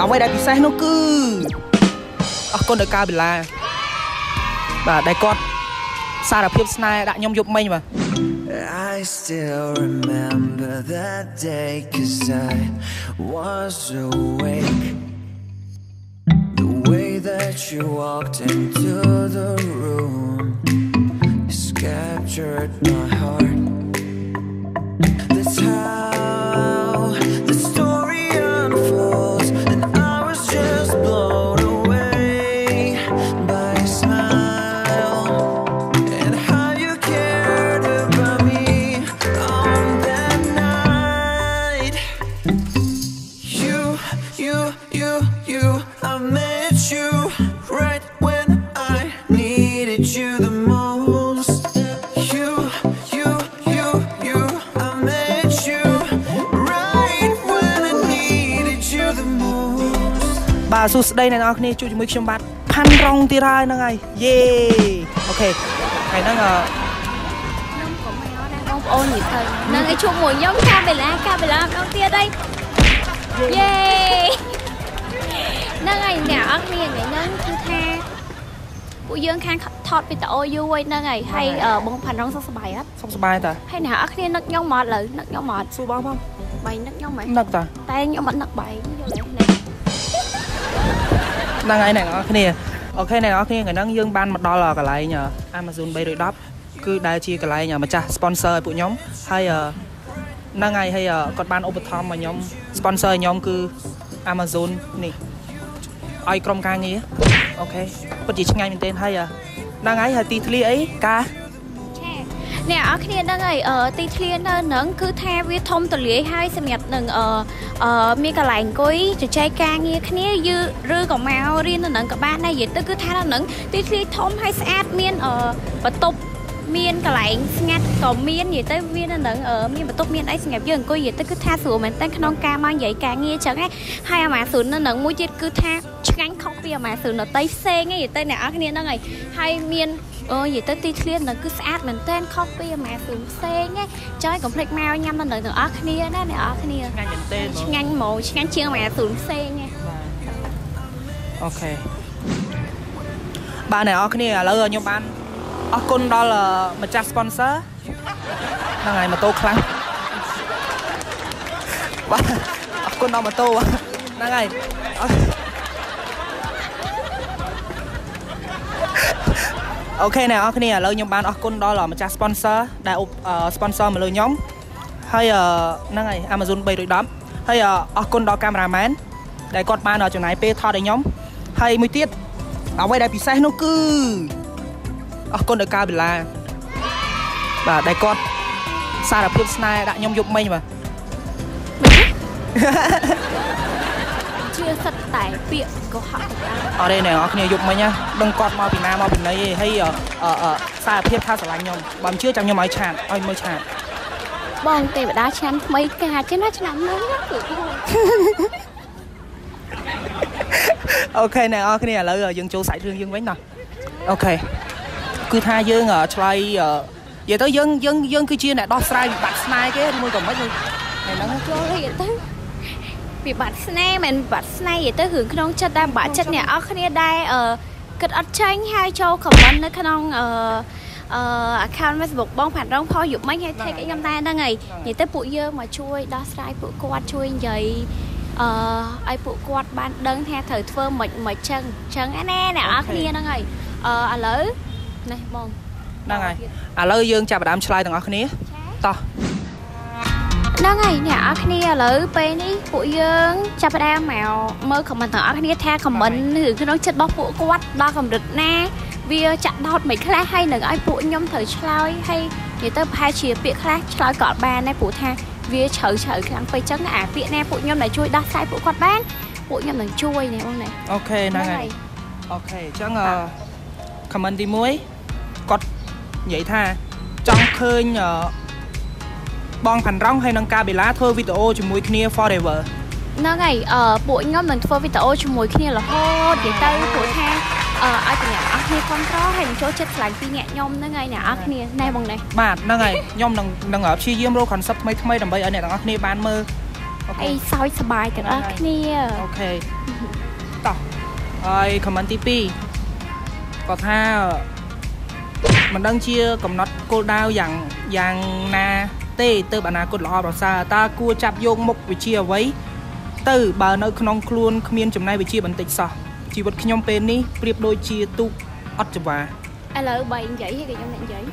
អ្វីដែលពិសេសនោះគឺអរគុណដល់កាបេឡាបាទដែលគាត់សារភាពស្នេហ៍ដាក់ខ្ញុំយប់មិញបាទ I still remember that day cause I was awake The way that you walked into the room Has captured my heart That's how សួស្តីអ្នកនរគ្នាជួបជាមួយខ្ញុំបាទផាន់រងទៀតហើយហ្នឹងហើយយេអូខេហើយហ្នឹងអឺខ្ញុំក៏មកដែរបងប្អូននិយាយទៅនឹងឲ្យជួបមួយខ្ញុំកាបេឡាកាបេឡាម្ដងទៀតហើយយេហ្នឹងហើយអ្នកអរគ្នាថ្ងៃហ្នឹងគឺថាពួកយើងខាងថតវីដេអូយូរហើយហ្នឹងហើយហើយអឺបងផាន់រងសុខសប្បាយអត់សុខសប្បាយតាហើយអ្នកអរគ្នានឹកខ្ញុំមកឥឡូវនឹកខ្ញុំមកអត់សួរបងបងបាយនឹកខ្ញុំហ៎នឹកតាតែខ្ញុំអត់នឹកបាយយល់ទេណា ហ្នឹងហើយអ្នកនរគ្នាអូខេអ្នកនរគ្នាថ្ងៃហ្នឹងយើងបានមកដល់កន្លែង Amazon 310គឺដែលជាកន្លែងម្ចាស់ sponsor ឲ្យពួកខ្ញុំហើយអឺហ្នឹងហើយហើយអឺគាត់បានឧបត្ថម្ភមកខ្ញុំ sponsor ឲ្យខ្ញុំគឺ Amazon នេះឲ្យក្រុមការងារអូខេពិតជាឆ្ងាញ់មែនទែនហើយអឺហ្នឹងហើយហើយទីធ្លាអីការឆា អ្នកអរគ្នាហ្នឹងហើយអឺទីធ្លានៅហ្នឹងគឺថាវាធំទូលាយហើយសម្រាប់នឹងអឺអឺមានកន្លែងអង្គុយជជែកការងារគ្នាយឺឬក៏មករៀននៅហ្នឹងក៏បានដែរនិយាយទៅគឺថានៅហ្នឹងទីធ្លាធំហើយស្អាតមានអឺបន្ទប់មានកន្លែងស្ងាត់ក៏មាននិយាយទៅវានៅហ្នឹងអឺមានបន្ទប់មានអីសម្រាប់យើងអង្គុយនិយាយទៅគឺថាស្រួលមែនតើក្នុងការមកនិយាយការងារចឹងណាហើយអាម៉ាស៊ុននៅហ្នឹងមួយទៀតគឺថាឆ្ងាញ់ខុសពីអាម៉ាស៊ុននៅតៃផ្សេងឯងនិយាយទៅអ្នកនរគ្នាហ្នឹងហើយហើយមាន អូនិយាយទៅទីធ្លានៅគឺស្អាតមែនតើខុសពីអាម៉ាស៊ុនផ្សេងឯងចង់ឲ្យកុំភ្លេចមកញ៉ាំនៅហ្នឹងទាំងអស់គ្នាណាអ្នកនរគ្នាឆ្ងាញ់មែនទែនហ្មងឆ្ងាញ់ហ្មងឆ្ងាញ់ជាងអាម៉ាស៊ុនផ្សេងឯងអូខេបាទអ្នកនរគ្នាឥឡូវខ្ញុំបានអរគុណដល់អឺម្ចាស់ sponsor ហ្នឹងហើយម៉ូតូខ្លាំងបាទអរគុណដល់ម៉ូតូហ្នឹងហើយ អរអូខេអ្នកនរគ្នាឥឡូវខ្ញុំបានអរគុណដល់ម្ចាស់ sponsor ដែលឧបអឺ sponsor មកលើខ្ញុំហើយអឺហ្នឹងហើយ Amazon 310ហើយអឺអរគុណដល់កាមេរ៉ាមែនដែលគាត់បានចំណាយពេលថតឲ្យខ្ញុំហើយមួយទៀតអ្វីដែលពិសេសនោះគឺអរគុណដល់កាបេឡាបាទដែលគាត់សារភាពស្នេហ៍ដាក់ខ្ញុំយប់មិញបាទ ជឿសិតតែពាក្យកុហកទៅបានអរទេអ្នកនរគ្នាយប់មិញណាដឹងគាត់មកពីណាមកពីណីទេហើយអឺអឺអឺសារភាពថាស្រឡាញ់ខ្ញុំបើមិនជឿចាំខ្ញុំឲ្យឆាតឲ្យមើលឆាតបងទេវតាឆ្នាំថ្មីកាចេះណាឆ្នាំនោះគឺហូរអូខេអ្នកនរគ្នាឥឡូវយើងចូលសាច់រឿងយើងវិញណាអូខេគឺថាយើងអឺឆ្លើយអឺនិយាយទៅយើងយើងយើងគឺជាអ្នកដោះស្រាយវិបត្តិស្នេហ៍គេឬមួយក៏មិនហ្នឹងចូលទៅទៅ ពីបាត់ស្នេហ៍មិនបាត់ស្នេហ៍និយាយទៅរឿងក្នុងចិត្តដែរបាក់ចិត្តអ្នកអរគ្នាដែរអឺគិតអត់ចាញ់ហើយចូល comment នៅក្នុងអឺអឺ account Facebook បងផាត់រងផលយុបមិញហើយ take អីខ្ញុំដែរហ្នឹងហើយនិយាយទៅពួកយើងមកជួយដោះស្រាយពួកគាត់ជួយនិយាយអឺឲ្យពួកគាត់បានដឹងថាត្រូវធ្វើមិនមិនចឹងចឹងណាអ្នកអរគ្នាហ្នឹងហើយអឺឥឡូវនេះបងហ្នឹងហើយឥឡូវយើងចាប់ផ្ដើមឆ្លើយទាំងអស់គ្នាតោះ ហ្នឹងហើយអ្នកនរគ្នាឥឡូវពេលនេះពួកយើងចាប់ផ្ដើមមកមើល comment ទាំងអស់គ្នាថា comment ឬក្នុងចិត្តរបស់ពួកគាត់ដល់កម្រិតណា វាចាក់ដោតមិនខ្លះហើយនឹងឲ្យពួកខ្ញុំត្រូវឆ្លើយហើយនិយាយទៅប្រហែលជាពាក្យខ្លះឆ្លើយក៏អត់បានដែរព្រោះថាវាជ្រៅជ្រៅខ្លាំងពេកចឹងអាពាក្យណាពួកខ្ញុំដែលជួយដោះស្រាយពួកគាត់បានពួកខ្ញុំនឹងជួយណាបងណា okay ហ្នឹងហើយ okay អញ្ចឹងអឺ comment ទី1គាត់និយាយថាចង់ឃើញអឺ បងផាន់រងហើយនឹងកាបេឡាធ្វើវីដេអូជាមួយគ្នា forever ហ្នឹងហើយអឺពួកខ្ញុំនឹងធ្វើវីដេអូជាមួយគ្នារហូតនិយាយទៅព្រោះថាអឺឲ្យតែអ្នកអស់គ្នាគ្រប់គ្រងហើយនឹងចូលចិត្តឆ្លាញ់ពីអ្នកខ្ញុំហ្នឹងហើយអ្នកអស់គ្នាណែបងណែបាទហ្នឹងហើយខ្ញុំនឹងនឹងព្យាយាមរក concept ថ្មីថ្មីដើម្បីឲ្យអ្នកទាំងអស់គ្នាបានមើលអូខេហើយសោយសប្បាយទាំងអស់គ្នាអូខេតោះហើយ comment ទី2គាត់ថាមិនដឹងជាកំណត់គោលដៅយ៉ាងយ៉ាងណា ទេទៅអនាគតល្អប្រសើរតើគួរចាប់យកមុខវិជ្ជាអ្វីទៅបើនៅក្នុងខ្លួនគ្មានចំណេះវិជ្ជាបន្តិចសោះជីវិតខ្ញុំពេលនេះប្រៀបដូចជាទូកអត់ច្បារឥឡូវបីនិយាយហើយក៏ខ្ញុំអ្នកនិយាយ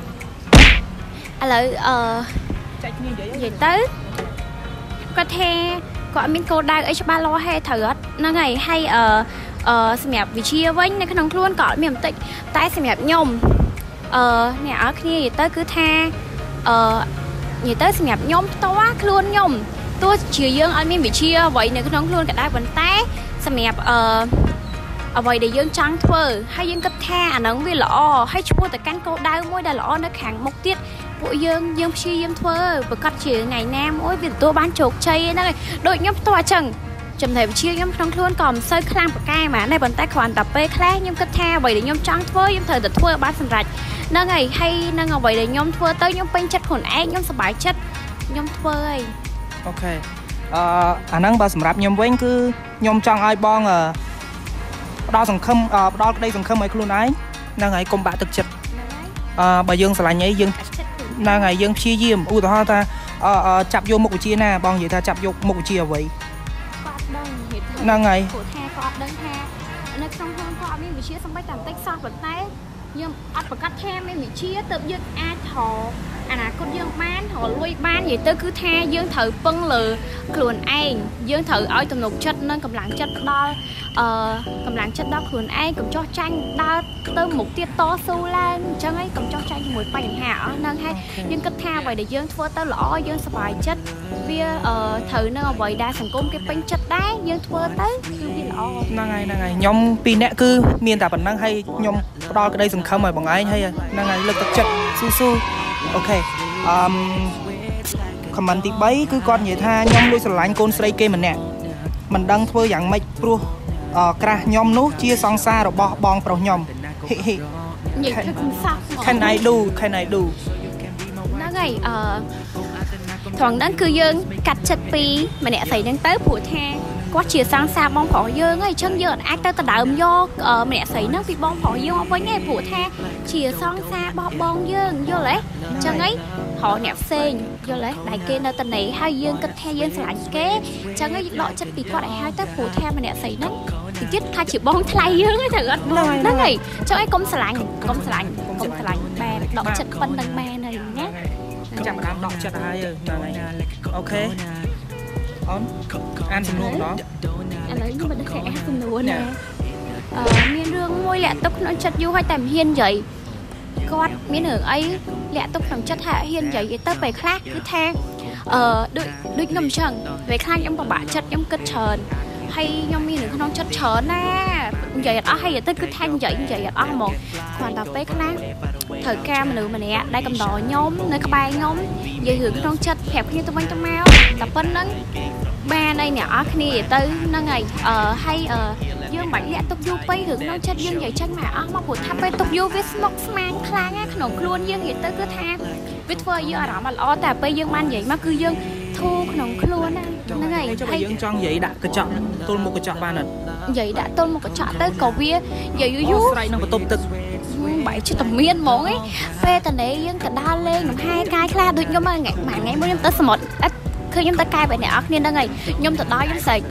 ឥឡូវអឺចែកគ្នានិយាយនិយាយទៅគាត់ថាគាត់អត់មានគោលដៅអីច្បាស់លាស់ហេត្រូវអត់ហ្នឹងហើយហើយអឺអឺសម្រាប់វិជាវិញនៅក្នុងខ្លួនក៏អត់មានបន្តិចតែសម្រាប់ខ្ញុំអឺអ្នកអរគ្នានិយាយទៅគឺថាអឺ និយាយទៅសម្រាប់ខ្ញុំផ្ទាល់ខ្លួនខ្ញុំទោះជាយើងអត់មានវិជាអ្វីនៅក្នុងខ្លួនក៏ដោយប៉ុន្តែសម្រាប់អឺអ្វីដែលយើងចង់ធ្វើហើយយើងគិតថាអាហ្នឹងវាល្អហើយឆ្ពោះទៅកាន់គោលដៅមួយដែលល្អនៅខាងមុខទៀតពួកយើងយើងព្យាយាមធ្វើប្រកាសជាថ្ងៃណាមួយវាទទួលបានជោគជ័យហ្នឹងហើយដូចខ្ញុំផ្ទាល់អញ្ចឹងចំណេះវិជ្ជាខ្ញុំក្នុងខ្លួនក៏មិនសូវខ្លាំងប្រកែហ្មងដែរប៉ុន្តែគ្រាន់តែពេលខ្លះខ្ញុំគិតថាអ្វីដែលខ្ញុំចង់ធ្វើខ្ញុំត្រូវតែធ្វើឲ្យបានសម្រេច ហ្នឹងហើយហើយនឹងអ្វីដែលខ្ញុំធ្វើទៅខ្ញុំពេញចិត្តខ្លួនឯងខ្ញុំសប្បាយចិត្តខ្ញុំធ្វើហើយអូខេអឺអាហ្នឹងបើសម្រាប់ខ្ញុំវិញគឺខ្ញុំចង់ឲ្យបងអឺផ្ដល់សង្ឃឹមអឺផ្ដល់ក្តីសង្ឃឹមឲ្យខ្លួនឯងហ្នឹងហើយកុំបាក់ទឹកចិត្តហ្នឹងហើយអឺបើយើងស្រឡាញ់អីយើងចិត្តខ្លួនហ្នឹងហើយយើងព្យាយាមឧទាហរណ៍ថាអឺអឺចាប់យកមុខវិជ្ជាណាបងនិយាយថាចាប់យកមុខវិជ្ជាអ្វីគាត់ដឹងហេតុថាហ្នឹងហើយព្រោះថាគាត់ដឹងថានៅក្នុងខ្លួនគាត់អត់មានវិជ្ជាសំបីតែបន្តិចសោះប៉ុន្តែ យើងអត់ប្រកាសថាមានវិជ្ជាទើបយើងអាចថអនាគតយើងបានរលួយបាននិយាយទៅគឺថាយើងត្រូវពឹងលើខ្លួនឯងយើងត្រូវឲ្យទំនុកចិត្តនិងកម្លាំងចិត្តដល់អឺកម្លាំងចិត្តដល់ខ្លួនឯងកុំចោះចាញ់ដើរទៅមុខទៀតតស៊ូឡើងអញ្ចឹងហើយកុំចោះចាញ់ជាមួយបញ្ហាអស់ហ្នឹងហើយយើងគិតថាអ្វីដែលយើងធ្វើទៅល្អយើងសប្បាយចិត្ត វាអឺត្រូវនឹងអ្វីដែលសង្គមគេពេញចិត្តដែរយើងធ្វើទៅគឺវាល្អហ្នឹងហើយហ្នឹងហើយខ្ញុំពីរនាក់គឺមានតែប៉ុណ្្នឹងហើយខ្ញុំផ្ដល់ក្តីសង្ឃឹមឲ្យបងឯងហើយហ្នឹងហើយលើកទឹកចិត្តស៊ូស៊ូអូខេអឺម comment ទី3គឺគាត់និយាយថាខ្ញុំលួចស្រឡាញ់កូនស្រីគេម្នាក់មិនដឹងធ្វើយ៉ាងម៉េចព្រោះអឺក្រាស់ខ្ញុំនោះជាសង្សាររបស់បងប្រុសខ្ញុំហិហិនិយាយទៅគំសោះ can I do can I do ហ្នឹងហើយអឺ ត្រង់ហ្នឹងគឺយើងកាត់ចិត្តពីម្នាក់ស្រីហ្នឹងទៅព្រោះថាគាត់ជាសង្សារបងប្រុសយើងហើយអញ្ចឹងយើងអត់អាចទៅដណ្ដើមយកម្នាក់ស្រីហ្នឹងពីបងប្រុសយើងមកវិញទេព្រោះថាជាសង្សាររបស់បងយើងយល់ទេអញ្ចឹងហើយរកអ្នកផ្សេងយល់ទេដែលគេនៅតនេហើយយើងគិតថាយើងស្រឡាញ់គេអញ្ចឹងហើយយើងដកចិត្តពីគាត់ឲ្យហើយទៅព្រោះថាម្នាក់ស្រីហ្នឹងទីទៀតថាជាបងថ្លៃយើងហើយត្រូវអត់បងហ្នឹងហើយអញ្ចឹងឲ្យកុំស្រឡាញ់កុំស្រឡាញ់កុំស្រឡាញ់បែបដកចិត្តប៉ុណ្្នឹងមែនហើយណា ចាំម្ដងដកចិត្តហើយហ្នឹងហើយអូខេអូនអានសំណួរម្ដងឥឡូវខ្ញុំមិនដឹងថាអាសំណួរណាអឺមានរឿងមួយលាក់ទុកក្នុងចិត្តយូរហើយតែមិនហ៊ាននិយាយគាត់មានរឿងអីលាក់ទុកក្នុងចិត្តថាហ៊ាននិយាយទៅពេលខ្លះគឺថាអឺដូចដូចខ្ញុំអញ្ចឹងពេលខ្លះខ្ញុំពិបាកចិត្តខ្ញុំគិតច្រើន ហើយខ្ញុំមានរឿងក្នុងចិត្តច្រើនណានិយាយអត់អស់ហើយទៅគឺថានិយាយនិយាយអត់អស់ហ្មងគ្រាន់តែពេលខ្លះត្រូវការមនុស្សម្នាក់ដែលកំដរខ្ញុំនៅក្បែរខ្ញុំនិយាយរឿងក្នុងចិត្តប្រាប់គ្នាទៅវិញទៅមកតែប៉ុណ្្នឹងបានហើយអ្នកអរគ្នាទៅហ្នឹងហើយអឺហើយអឺយើងមិនបាច់លាក់ទុកយូរពេករឿងក្នុងចិត្តយើងនិយាយចេញមកអស់មកព្រោះថាពេលទុកយូរវាស្មុគស្មាញខ្លាំងណាស់ក្នុងខ្លួនយើងនិយាយទៅគឺថាវាធ្វើឲ្យយើងអារម្មណ៍អត់ល្អតែពេលយើងបាននិយាយមកគឺយើង ធូរក្នុងខ្លួនណាហ្នឹងហើយចុះហើបើយយើងចង់និយាយដាក់កញ្ចក់ទល់មុខកញ្ចក់បានអត់និយាយដាក់ទល់មកកញ្ចក់ទៅក៏វានិយាយយូរយូរស្រែកនឹងបន្ទប់ទឹកបែរជាតែមានហ្មងឯងពេលតនេយើងក៏ដើរលេងលំហែកាយខ្លះដូចខ្ញុំហ្នឹងថ្ងៃមួយថ្ងៃមួយខ្ញុំទៅសមុទ្រអត់ឃើញខ្ញុំទៅកាយបែរអ្នកអរគ្នាហ្នឹងហើយខ្ញុំទៅដល់ខ្ញុំស្រែក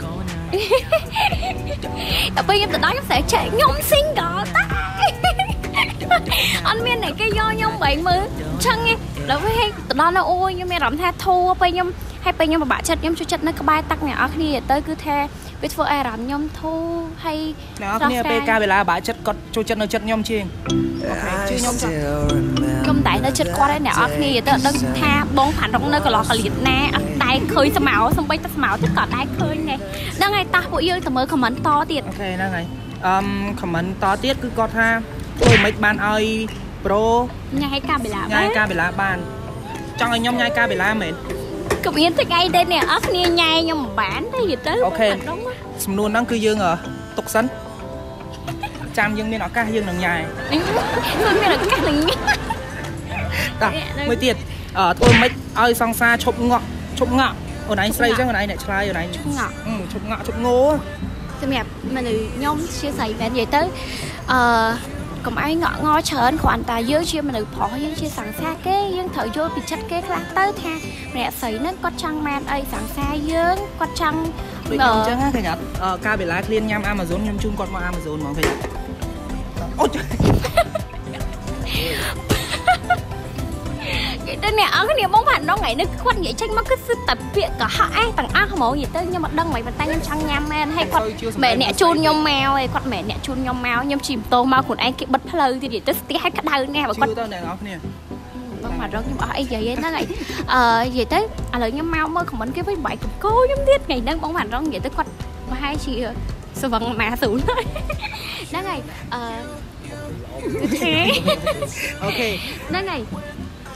ដល់ពេលខ្ញុំទៅដល់ខ្ញុំស្រែកចេះខ្ញុំ single តាអត់មានអ្នកគេយកខ្ញុំបែងមើលអញ្ចឹងឯងដល់ពេលទៅដល់នៅអូយខ្ញុំមានអារម្មណ៍ថាធូរពេលខ្ញុំ ហើយពេលខ្ញុំពិបាកចិត្តខ្ញុំជួយចិត្តនៅក្បែរតាក់អ្នកអរគ្នាទៅគឺថាវាធ្វើឲ្យអារម្មណ៍ខ្ញុំធូរហើយអ្នកនរគ្នាពេលការវេលាបាក់ចិត្តគាត់ចូលចិត្តនៅចិត្តខ្ញុំជាង I Chứ nhóm chọn- still remember ខ្ញុំតែនៅចិត្តគាត់ឯអ្នកអរគ្នាទៅអត់ដឹងថាបងផាន់រងនៅកន្លោះកលៀតណាអត់តែឃើញស្មៅសំបីតែស្មៅទៅក៏តែឃើញដែរហ្នឹងហើយតោះពួកយើងទៅមើល comment តទៀតអូខេហ្នឹងហើយអឹម comment តទៀតគឺគាត់ថាធ្វើមិនបានឲ្យប្រូញ៉ៃកាបេឡាញ៉ាយការវេលាបានចង់ឲ្យខ្ញុំញ៉ាយការវេលាមែន ក៏មានថ្ងៃដែរអ្នកអរគ្នាញ៉ៃខ្ញុំមិនបានទេយទៅអូខេបងដងណាសំណួរហ្នឹងគឺយើងអឺទុកសិនចាំយើងមានឱកាសយើងនឹងញ៉ាយខ្ញុំមានឱកាសនឹងញ៉ៃតានេះនៅមួយទៀតអឺធ្វើមិនឲ្យសង្សារឈប់ងក់ឈប់ងក់អូនឯងស្រីអញ្ចឹងអូនឯងអ្នកឆ្លើយអូនឯងងក់អឺឈប់ងក់ឈប់ងោសម្រាប់មនុស្សខ្ញុំជាស្រីមែននិយាយទៅអឺ កុំឲ្យងក់ងច្រើនគ្រាន់តែយើងជាមនុស្សប្រុសយើងជាសង្សារគេយើងត្រូវយល់ពីចិត្តគេខ្លះទៅថាម្នាក់ស្រីហ្នឹងគាត់ចង់បានអីសង្សារយើងគាត់ចង់ដូចខ្ញុំអញ្ចឹងណាឃើញអត់អឺកាលវេលាឃ្លានញ៉ាំ Amazon ខ្ញុំជូនគាត់មក Amazon ហ្មងឃើញអ ត់អូចនិយាយទៅអ្នកអរគ្នាបងផាត់ដងថ្ងៃនេះគាត់និយាយចេញមកគឺសិតតែពាក្យកុហកឯងទាំងអស់ហ្មងនិយាយទៅខ្ញុំអត់ដឹងមិនប៉ុន្តែខ្ញុំចង់ញ៉ាំមែនហើយគាត់មែនអ្នកជូនខ្ញុំមកឯងគាត់មែនអ្នកជូនខ្ញុំមកខ្ញុំជិះម៉ូតូមកខ្លួនឯងគេបិ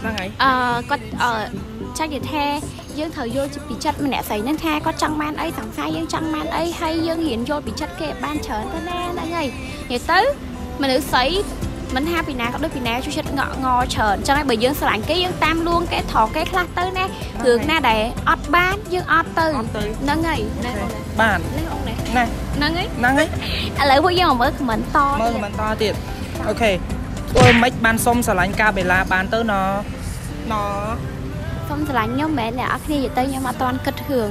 ទផ្លូវទៀតនិយាយទៅស្ទះឲ្យក្តៅណាស់បើគាគាត់ត់ទៅអ្នកនរគ្នាបងផាត់ដងខ្ញុំអស់អីនិយាយហ្នឹងហើយអឺនិយាយទៅឥឡូវខ្ញុំមកមើលខមមិនគេវិញបាយកកោខ្ញុំទៀតថ្ងៃហ្នឹងបងផាត់ដងនិយាយទៅគាត់ប្រហែលជាស្វឹងណាស្រួលហើយហ្នឹងហើយអឺគឺទេអូខេហ្នឹងហើយហ្នឹងហើយអឺគាត់អឺចាច់និយាយថាយើងត្រូវយល់ពីចិត្តម្នាក់ស្រីហ្នឹងថាគាត់ចង់បានអីសង្សារយើងចង់បានអីហើយយើងរៀនយល់ពីចិត្តគេឲ្យបានច្រើនទៅណាហ្នឹងហើយនិយាយទៅមនុស្សស្រីមិនថាពីណាក៏ដូចពីណាជួយចិត្តងក់ងច្រើនអញ្ចឹងហើយបើយើងស្រឡាញ់គេយើងតាមលួងគេថកគេខ្លះទៅណារឿងណាដែលអត់បានយើងអត់ទៅអត់ទៅហ្នឹងហើយហ្នឹងអូនបានហ្នឹងអូនណែហ្នឹងហើយហ្នឹងហើយឥឡូវពួកយើងមកមើលខមមិនតមើលខមមិនតទៀតអូខេធ្វើម៉េចបានសុំស្រឡាញ់កាបេឡាបានទៅណ ណសុំស្រឡាញ់ខ្ញុំមែនអ្នកអរគ្នានិយាយទៅខ្ញុំអត់ទាន់គិតរឿង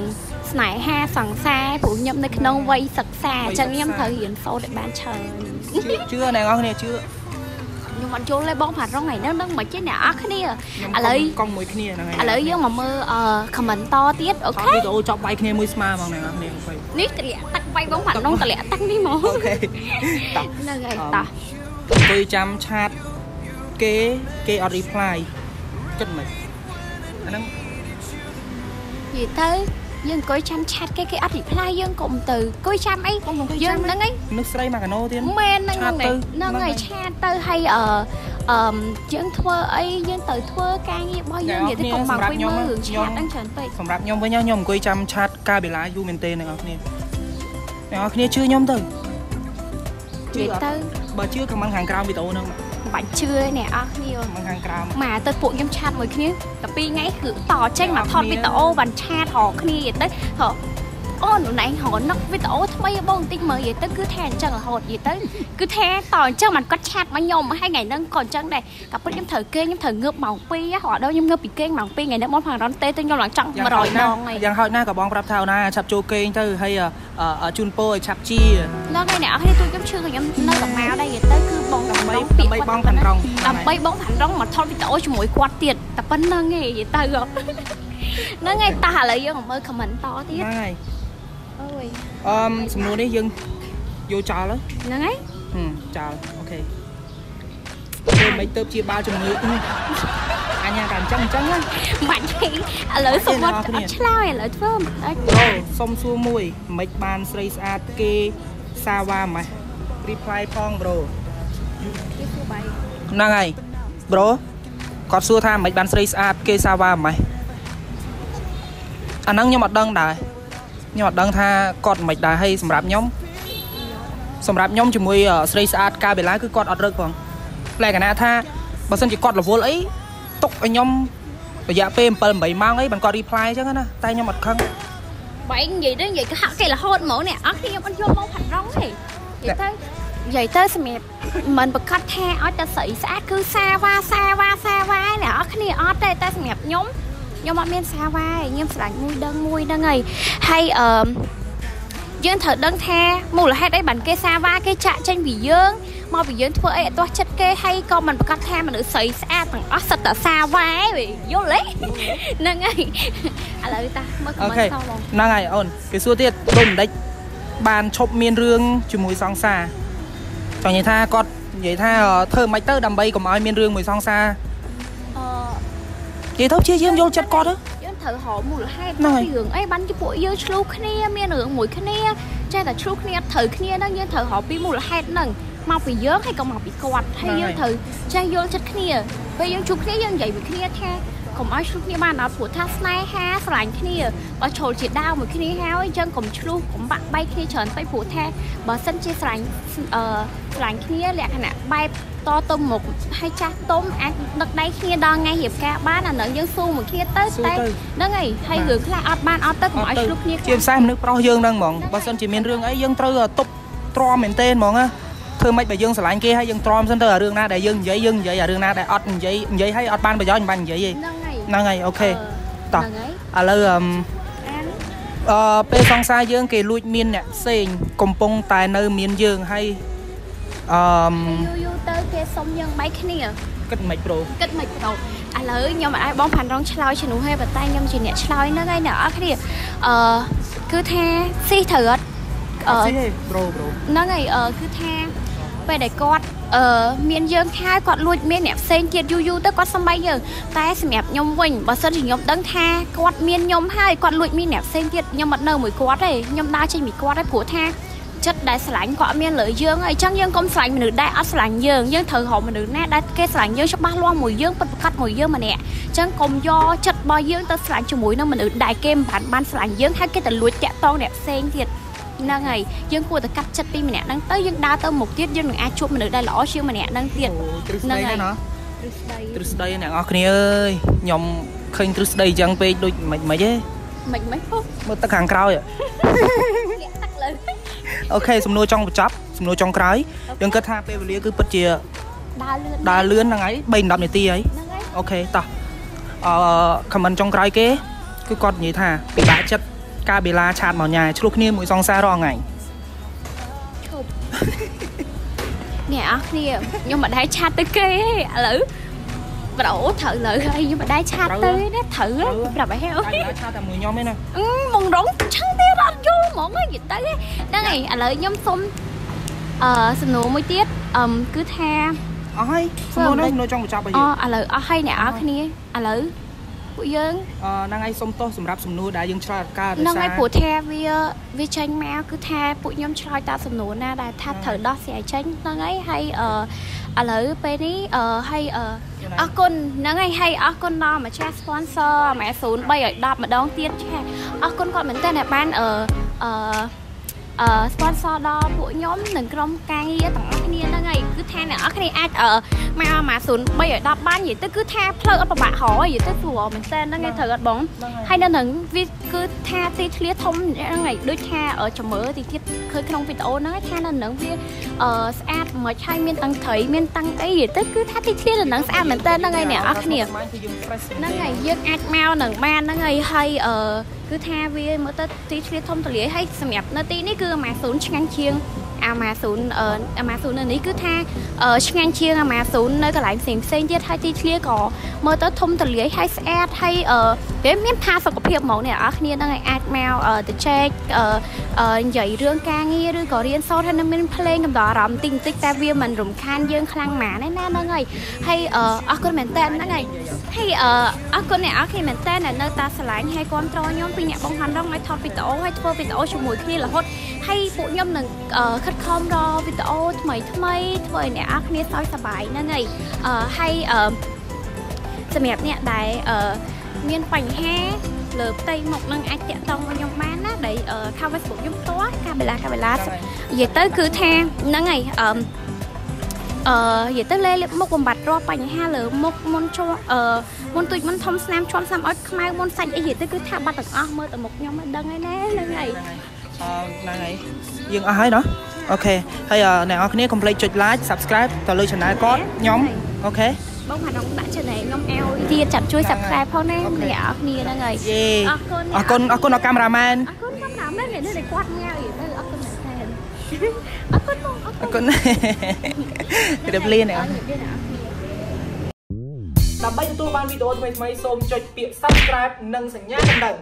ស្នេហាសង្សារព្រោះខ្ញុំនៅក្នុងវ័យសិក្សាអញ្ចឹងខ្ញុំត្រូវរៀនសូត្រឲ្យបានច្រើនជឿអ្នកនរគ្នាជឿខ្ញុំអត់យល់ទេបងផាត់រងថ្ងៃហ្នឹងនឹងមិនចេះអ្នកអរគ្នាខ្ញុំឥឡូវកង់មួយគ្នាហ្នឹងហើយឥឡូវយើងមកមើលអឺ comment តទៀតអូថតខេវីដេអូចប់បាយគ្នាមួយស្មើហ្មងអ្នកនរគ្នាអូខេនេះតម្លាក់ទឹកវាយបងផាត់រងតម្លាក់ទឹកនេះហ្មងអូខេតោះហ្នឹងហើយអឺតោះអង្គុយចាំឆាតគេគេអត់ reply គិតមិនអាហ្នឹងនិយាយទៅយើងអង្គុយចាំឆាតគេគេអត់ reply យើងកុំទៅអង្គុយចាំអីបងអង្គុយយើងចាំហ្នឹងហើយនឹកស្រីមកកាណូទៀតមែនហ្នឹងឆាតហ្នឹងទៅហ្នឹងហ្នឹងហើហើយយឆាតទៅហើយអឺអឺមយើងធ្វើអីយើងទៅធ្វើការងាររបស់យើងនិយាយទៅកុំមកវិញមើលរឿងឆាតហ្នឹងច្រើនពេកសម្រាប់ខ្ញុំវិញណាខ្ញុំអង្គុយចាំឆាតកាបេឡាយូរមែនទេអ្នកនរគ្នាអ្នកនរគ្នាជឿខ្ញុំទៅនិយាយទៅបើជឿខមមិនខាងក្រោមវីដេអូហ្នឹងមិន បាច់ជឿទេអ្នកអរគ្នាខមមិនខាងក្រោមមកទៅពួកខ្ញុំឆាតមួយគ្នាតែពីរថ្ងៃគឺតចេញមកថតវីដេអូបានឆាតរកគ្នានិយាយទៅហ៎អូនណែហៅនឹកវីដេអូថ្មីបងបន្តិចមើលនិយាយទៅគឺថាអញ្ចឹងរហូតនិយាយទៅគឺថាតអញ្ចឹងមិនគាត់ឆាតមកខ្ញុំហើយថ្ងៃហ្នឹងក៏អញ្ចឹងដែរតែពិតខ្ញុំត្រូវគេខ្ញុំត្រូវងើបម៉ោង2ហ៎រហូតដល់ខ្ញុំងើបពីគេងម៉ោង2ថ្ងៃហ្នឹងបងផារ៉ុនទេទៅខ្ញុំឡើងចង់100ដងហើយយ៉ាងហោចណាស់ក៏បងប្រាប់ថាអូនណាឆាប់ចូលគេងទៅហើយអឺអឺជូនពោឲ្យឆាប់ជាដល់ថ្ងៃអ្នកអរគ្នាទូខ្ញុំឈឺខ្ញុំនៅតែមកដែរនិយាយទៅគឺ បងដើម្បីរងពាក្យដើម្បីគាត់បងខាងក្រងដើម្បីបងផាន់រងមកថតវីដេអូជាមួយគាត់ទៀតតែប៉ុណ្្នឹងឯងនិយាយទៅហ្នឹងហើយតោះឥឡូវយើងមកមើល comment តទៀតហ្នឹងហើយអូយអឺមសំណួរនេះយើងយកចោលហើយហ្នឹងហើយហឹមចោលអូខេធ្វើមិនទៅជាបាលជំងឺអញ្ញាតែអញ្ចឹងអញ្ចឹងណាបាច់ទេឥឡូវសុំមកអ្នកនរគ្នាអត់ឆ្លើយឥឡូវធ្វើមិនដាច់អូសុំសួរមួយមិនបានស្រីស្អាតគេសាវ៉ាម៉េះ reply ផង bro គេធ្វើបាយ ហ្នឹងហើយ bro គាត់សួរថាមិនបានស្រីស្អាតគេសាវ៉ាម៉េះអាហ្នឹងខ្ញុំអត់ដឹងដែរខ្ញុំអត់ដឹងថាគាត់មិនដែរហើយសម្រាប់ខ្ញុំសម្រាប់ខ្ញុំជាមួយអឺស្រីស្អាតកាបេឡាគឺគាត់អត់រឹកផងប្លែកកណាថាបើសិនជាគាត់រវល់អីទុកឲ្យខ្ញុំរយៈពេល7 8ម៉ោងអីបានគាត់ reply អញ្ចឹងណាតែខ្ញុំអត់ខឹងបាយនិយាយទៅនិយាយក៏ហាក់គេរហូតហ្មងនេះអត់ខ្ញុំអត់យល់មកផាត់រងទេនិយាយទៅ និយាយទៅសម្រាប់មិនប្រកាសថាឲ្យតែស្រីស្អាតគឺសាវ៉ាសាវ៉ាសាវ៉ាអ្នកអរគ្នាអត់ទេតែសម្រាប់ខ្ញុំខ្ញុំអត់មានសាវ៉ាទេខ្ញុំស្រឡាញ់មួយដឹងមួយហ្នឹងហើយហើយអឺមយើងត្រូវដឹងថាមូលហេតុអីបានគេសាវ៉ាគេចាក់ចេញពីយើងមកពីយើងធ្វើអីអត់ទាស់ចិត្តគេហើយក៏មិនប្រកាសថាមនុស្សស្រីស្អាតទាំងអស់សិតតែសាវ៉ាទេយល់ទេហ្នឹងហើយឥឡូវតាមើលខមអូមិនខេតបងហ្នឹងហើយអូនគេសួរទៀតដូចម្ដេចបានឈប់មានរឿងជាមួយសង្សារ ចង់និយាយថាគាត់និយាយថាអឺធ្វើមិនទៅដើម្បីកុំឲ្យមានរឿងមួយសង្សារអឺនិយាយទៅព្យាយាមយល់ចិត្តគាត់ទៅយើងត្រូវរកមូលហេតុហ្នឹងហើយពីរឿងអីបានជាពួកយើងឆ្លុះគ្នាមានរឿងមួយគ្នាចេះតែឆ្លុះគ្នាត្រូវគ្នាហ្នឹងយើងត្រូវរកពីមូលហេតុហ្នឹងមកពីយើងហើយក៏មកពីគាត់ហើយយើងត្រូវចេះយល់ចិត្តគ្នាពេលយើងជួបគ្នាយើងនិយាយពីគ្នាថា កុំឲ្យឆ្លុះគ្នាបានដល់ព្រោះថាស្នេហាស្រឡាញ់គ្នាបើចូលជាដាវមួយគ្នាហើយអញ្ចឹងកុំឆ្លុះកុំបាក់បែកគ្នាច្រើនពេកព្រោះថាបើសិនជាស្រឡាញ់អឺស្រឡាញ់គ្នាលក្ខណៈបែបតទៅមុខហើយចាស់ទុំអាចដឹកដៃគ្នាដល់ថ្ងៃរៀបការបានអានឹងយើងស៊ូមួយគ្នាទៅស៊ូតែទៅហ្នឹងហើយហើយរឿងខ្លះអត់បានអត់ទៅកុំឲ្យឆ្លុះគ្នាជាភាសាមនុស្សប្រុសយើងហ្នឹងហ្មងបើសិនជាមានរឿងអីយើងត្រូវទប់ទ្រាំមែនទេហ្មងណាធ្វើម៉េចបើយើងស្រឡាញ់គេហើយយើងទ្រាំសិនទៅអារឿងណាដែលយើងនិយាយយើងនិយាយអារឿងណាដែលអត់និយាយនិយាយហើយអត់បានប្រយោជន៍មិនបាននិយាយទេ ហ្នឹងហើយហ្នឹងហើយអូខេតោះហ្នឹងហើយឥឡូវអឹមអានអឺពេលសង្សារយើង គេលួចមានអ្នកផ្សេងកំពុងតែនៅ មានយើងហើយអឺមយូរយូរទៅគេសុំយើងបែកគ្នាគិតមិនប្រូគិតមិនប្រោឥឡូវខ្ញុំអត់ឲ្យបងផាន់រងឆ្លើយជំនួសហើយប៉ុន្តែខ្ញុំជាអ្នកឆ្លើយហ្នឹងហើយអ្នកនរគ្នាអឺគឺថាស៊ីត្រូវអត់អឺស៊ីទេប្រូប្រូហ្នឹងហើយអឺគឺថាពេលដែលគាត់ អឺមានយើងខែគាត់លួចមានអ្នកផ្សេងទៀតយូរយូរទៅគាត់សំបីយើងតែសម្រាប់ខ្ញុំវិញបើសិនជាខ្ញុំដឹងថាគាត់មានខ្ញុំហើយគាត់លួចមានអ្នកផ្សេងទៀតខ្ញុំអត់នៅមួយគាត់ទេខ្ញុំដើរចេញពីគាត់ហើយព្រោះថាចិត្តដែលស្រឡាញ់គាត់អត់មានលើយើងហើយអញ្ចឹងយើងកុំស្រឡាញ់មនុស្សដែលអត់ស្រឡាញ់យើងយើងត្រូវរកមនុស្សណាដែលគេស្រឡាញ់យើងច្បាស់លាស់មួយយើងពិតប្រាកដមួយយើងម្នាក់អញ្ចឹងកុំយកចិត្តរបស់យើងទៅស្រឡាញ់ជាមួយនឹងមនុស្សដែលគេមិនបានបានស្រឡាញ់យើងហើយគេទៅលួចតាក់តងអ្នកផ្សេងទៀត ហ្នឹងហើយយើងគួរតែកាត់ចិត្តពីម្នាក់ហ្នឹងទៅយើងដើរទៅមុខទៀតយើងនឹងអាចជួបមនុស្សដែលល្អជាងម្នាក់ហ្នឹងទៀតអូទ្រឹស្ដីហ្នឹងហើយណាទ្រឹស្ដីទ្រឹស្ដីអ្នកនរគ្នាអើយខ្ញុំឃើញទ្រឹស្ដីអញ្ចឹងពេកដូចមិនមិនទេមិនមិនពុកមើលទឹកខាងក្រោយហ៎លាក់ទឹកលើអូខេសំណួរចុងបញ្ចប់សំណួរចុងក្រោយយើងគិតថាពេលវេលាគឺពិតជាដើរលឿនដើរលឿនហ្នឹងហើយ3 10នាទីហើយហ្នឹងហើយអូខេតោះអឺខមមិនចុងក្រោយគេគឺគាត់និយាយថាពិបាកចិត្ត ការបេឡាឆាតមកញ៉ាឆ្លោះគ្នាមួយសង្សាររាល់ថ្ងៃឈប់អ្នកអរគ្នាខ្ញុំមិនដែរឆាតទៅគេទេឥឡូវប្រូត្រូវលើហើយខ្ញុំមិនដែរឆាតទៅទេណាត្រូវហើយប្រាប់ឲ្យហេការបេឡាឆាតតែមួយខ្ញុំទេណាអឺមងរងឆឹងទេអត់យល់ហ្មងនិយាយទៅហ្នឹងហើយឥឡូវខ្ញុំសុំអឺសំណួរមួយទៀតអឹមគឺថាអស់ហើយសំណួរហ្នឹងសំណួរចុងបញ្ចប់របស់អូយើងឥឡូវអស់ហើយអ្នកអរគ្នាឥឡូវ ពួកយើងអឺហ្នឹងហើយសុំទោសសម្រាប់សំណួរដែលយើងឆ្លើយអត់កើតដោយហ្នឹងសារហើយព្រោះថាវាវាចេញមកគឺថាពួកខ្ញុំឆ្លើយតាមសំណួរណាដែលថាត្រូវដោះស្រាយចេញហ្នឹងហើយហើយអឺឥឡូវពេលនេះអឺហើយអឺអរគុណហ្នឹងហើយហើយអរគុណដល់ម្ចាស់ sponsor ម៉ែ03ឲ្យ10ម្ដងទៀតចាអរគុណគាត់មែនតើដែលបានអឺអឺអឺ sponsor ដល់ពួកខ្ញុំនិងក្រុមការងារទាំងអស់គ្នា ហ្នឹងហើយគឺថាអ្នកនរគ្នាអាចអឺមកមក03ឲ្យ10បាននិយាយទៅគឺថាផ្លូវអត់ពិបាកហោនិយាយទៅស្រួលមែនតើហ្នឹងឯងត្រូវអត់បងហើយនៅនឹងវាគឺថាទីធ្លាធំហ្នឹងហើយដូចថាចាំមើលទីទៀតឃើញក្នុងវីដេអូហ្នឹងឯងថានៅនឹងវាអឺស្អាតមិនហើយមានតាំងត្រីមានតាំងអីទៅគឺថាទីធ្លានៅនឹងស្អាតមែនតើហ្នឹងហើយអ្នកអរគ្នាគឺយើង fresh ហ្នឹងហើយយើងអាចមកនឹងបានហ្នឹងហើយហើយអឺគឺថាវាមើលទៅទីធ្លាធំទូលាយហើយសម្រាប់នៅទីនេះគឺអាម៉ាស៊ូនឆ្ងាញ់ជាង អាម៉ាស៊ូនអឺអាម៉ាស៊ូននៅនេះគឺថាអឺឆ្ងាញ់ជាងអាម៉ាស៊ូននៅកន្លែងផ្សេងផ្សេងទៀតហើយទីធ្លាក៏មើលទៅធំទូលាយហើយស្អាតហើយអឺវាមានផាសុខភាពហ្មងអ្នកនរគ្នាហ្នឹងហើយអាចមកអឺទៅចែកអឺអឺនិយាយរឿងការងារឬក៏រៀនសូត្រហើយនៅមានភ្លេងកំដរអារម្មណ៍តិចតិចតែវាមិនរំខានយើងខ្លាំងណាស់ណាហ្នឹងហើយហើយអឺអរគុណមែនតើហ្នឹងហើយហើយអឺអរគុណអ្នកអរគ្នាមែនតើដែលនៅតាឆ្លាញ់ហើយគ្រប់គ្រងខ្ញុំពីអ្នកបង្ហាញរងឲ្យថតវីដេអូហើយធ្វើវីដេអូជាមួយគ្នារហូត ហើយពួកខ្ញុំនឹងអឺខិតខំរកវីដេអូថ្មីថ្មីធ្វើឲ្យអ្នកអរគ្នាសើចសប្បាយហ្នឹងហើយអឺហើយអឺសម្រាប់អ្នកដែលអឺមានបញ្ហាលើផ្ទៃមុខនឹងអាចតាក់ទងមកខ្ញុំបានណាដែលអឺខាង Facebook ខ្ញុំផ្ទាល់កាបេឡាកាបេឡានិយាយទៅគឺថាហ្នឹងហើយអឺអឺនិយាយទៅលេលាបមុខបំបត្តិរាល់បញ្ហាលើមុខមុនជួអឺមុនទូចមុនធំស្នាមជន់ស្នាមអត់ខ្មៅមុនសាច់អីនិយាយទៅគឺថាបាត់ទាំងអស់មើលទៅមុខខ្ញុំមិនដឹងហើយណាហ្នឹងហើយអឺ ហ្នឹងហើយយើងអស់ហើយណោះអូខេហើយអឺអ្នកនរគ្នាកុំភ្លេចចុច like subscribe ទៅលើ channel គាត់ខ្ញុំអូខេបងផានងដាក់ channel ខ្ញុំអោយទៀតចាំជួយ subscribe ផងណាអូខេអ្នកនរគ្នាហ្នឹងហើយយេអរគុណអរគុណអរគុណដល់កាមេរ៉ាមែនអរគុណកំណាមែននេះគាត់ញ៉ាវនិយាយទៅអរគុណមែនតើអរគុណបងអរអរគុគុណណរៀបលាអ្នកនរអរគុណអ្នកនរគ្នាដើម្បីទទួលបានវីដេអូថ្មីៗសូមចុចពាក្យ subscribe និងសញ្ញាកណ្ដឹង